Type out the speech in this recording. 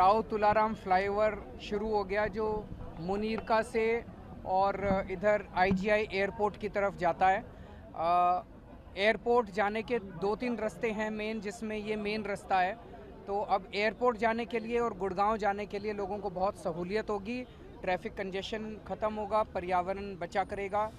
Rao Tularam flyover शुरू हो गया, जो मुनीरका से और इधर आईजीआई एयरपोर्ट की तरफ़ जाता है। एयरपोर्ट जाने के दो तीन रास्ते हैं मेन, जिसमें ये मेन रास्ता है। तो अब एयरपोर्ट जाने के लिए और गुड़गांव जाने के लिए लोगों को बहुत सहूलियत होगी। ट्रैफ़िक कंजेशन ख़त्म होगा, पर्यावरण बचा करेगा।